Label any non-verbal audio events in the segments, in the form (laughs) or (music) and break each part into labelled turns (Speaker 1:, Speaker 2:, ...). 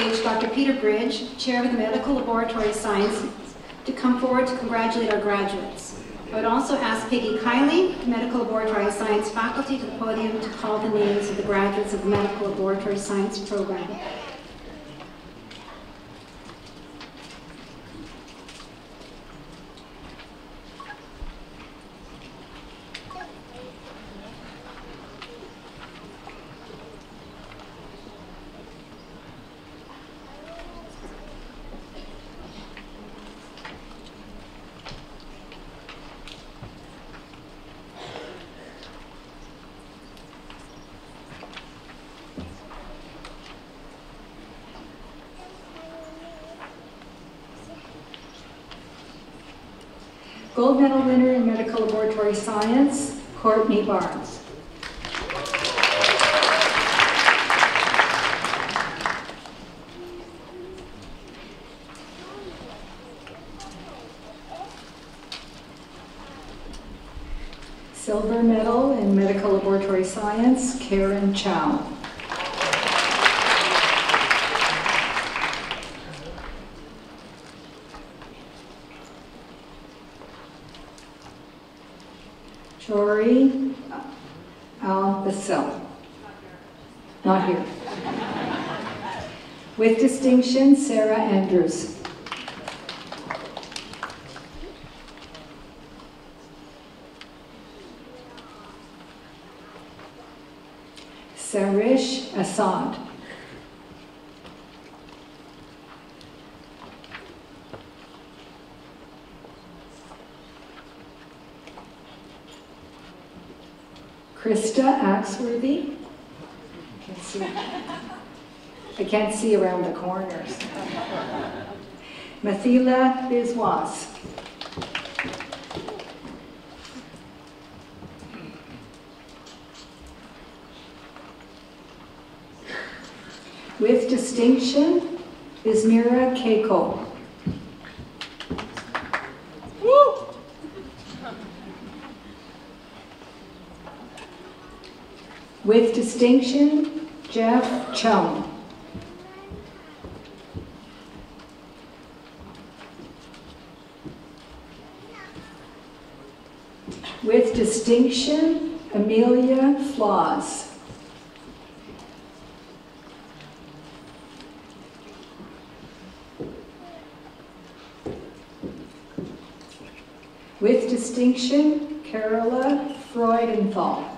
Speaker 1: stage Dr. Peter Bridge, Chair of the Medical Laboratory Science, to come forward to congratulate our graduates. I would also ask Peggy Kiley, Medical Laboratory Science faculty, to the podium to call the names of the graduates of the Medical Laboratory Science program. Gold medal winner in medical laboratory science, Courtney Barnes. Silver medal in medical laboratory science, Karen Chow. Jory Al Basil. Not here. With distinction, Sarah Andrews. Sarish Assad. Krista Axworthy. I can't see. I can't see around the corners. Mathila Biswas. With distinction, Ismira Keiko. With distinction, Jeff Chung. With distinction, Amelia Flaws. With distinction, Carola Freudenthal.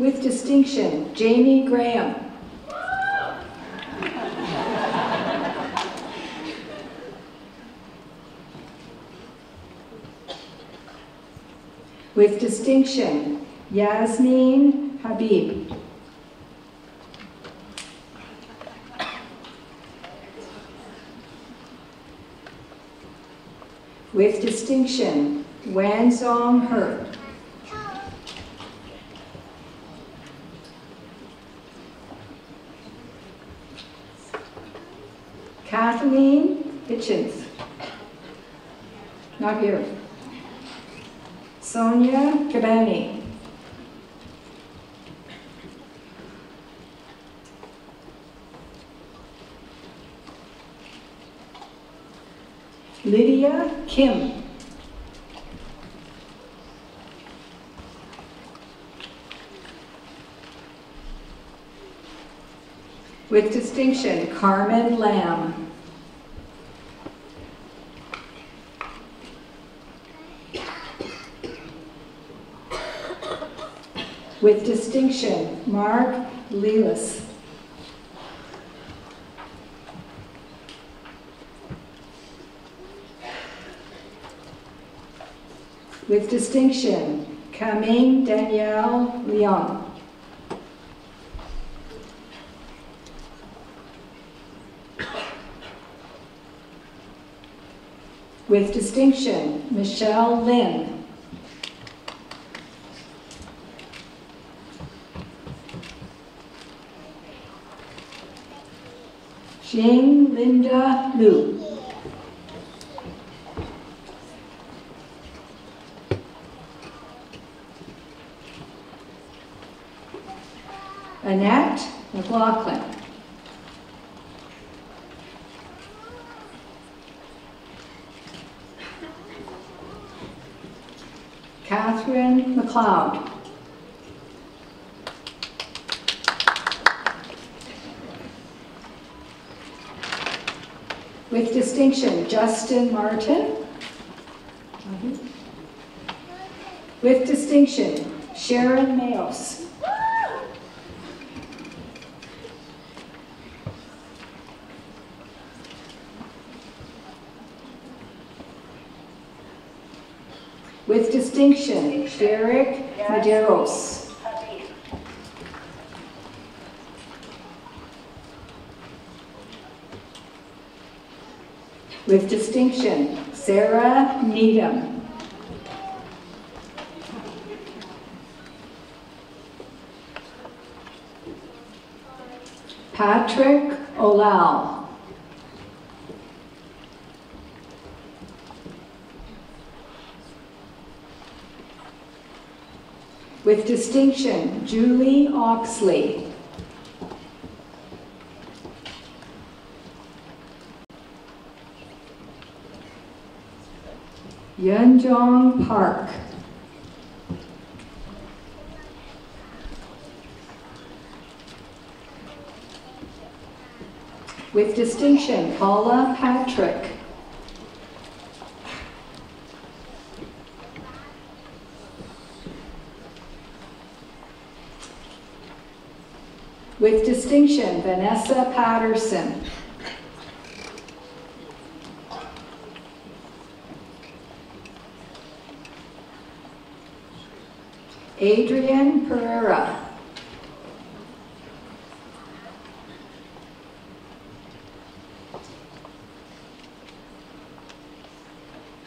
Speaker 1: With distinction, Jamie Graham. With distinction, Yasmin Habib. With distinction, Wanzong He. Kathleen Hitchens. Not here. Sonia Cabani. Lydia Kim. With distinction, Carmen Lamb. With distinction, Mark Lelis. With distinction, Kaming Danielle Leon. With distinction, Michelle Lynn. Jing Linda Liu. Annette McLaughlin. Catherine McLeod. With distinction, Justin Martin. With distinction, Sharon Mayos. With distinction, Derek Medeiros. With distinction, Sarah Needham. Patrick Olal. With distinction, Julie Oxley. Yunjong Park. With distinction, Paula Patrick. With distinction, Vanessa Patterson. Adrian Pereira.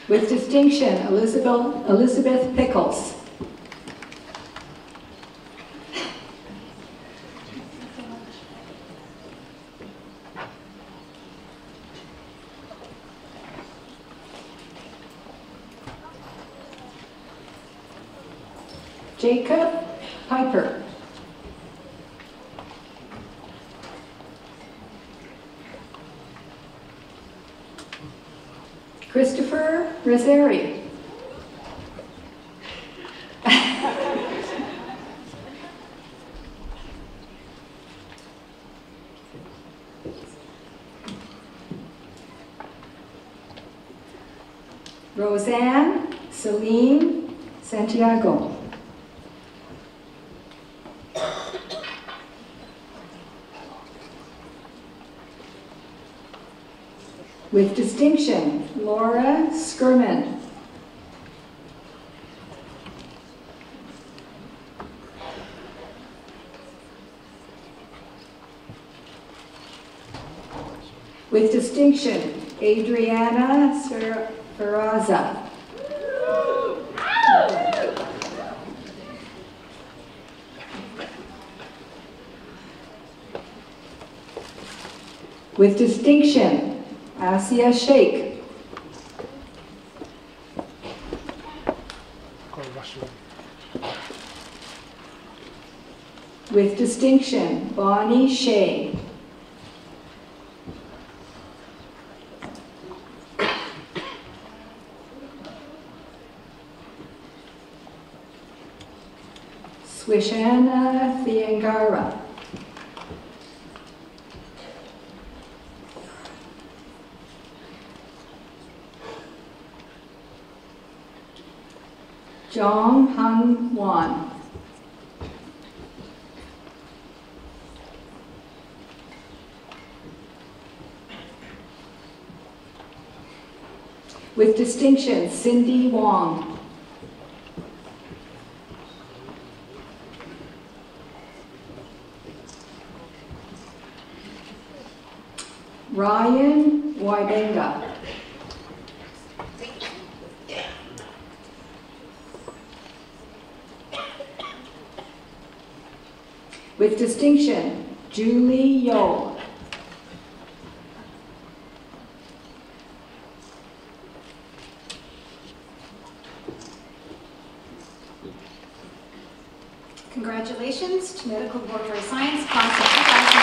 Speaker 1: With distinction, Elizabeth, Elizabeth Pickles. Jacob Piper. Christopher Rosari. (laughs) Roseanne Celine Santiago. With distinction, Laura Skirman. With distinction, Adriana Ferraza. With distinction, Asia Sheikh. With distinction, Bonnie Shea. Swishana Thiangara. Jong Hung Wan. With distinction, Cindy Wong. Ryan Wybenga. With distinction, Julie Yo.
Speaker 2: Congratulations to Medical Laboratory Science, class of 2019.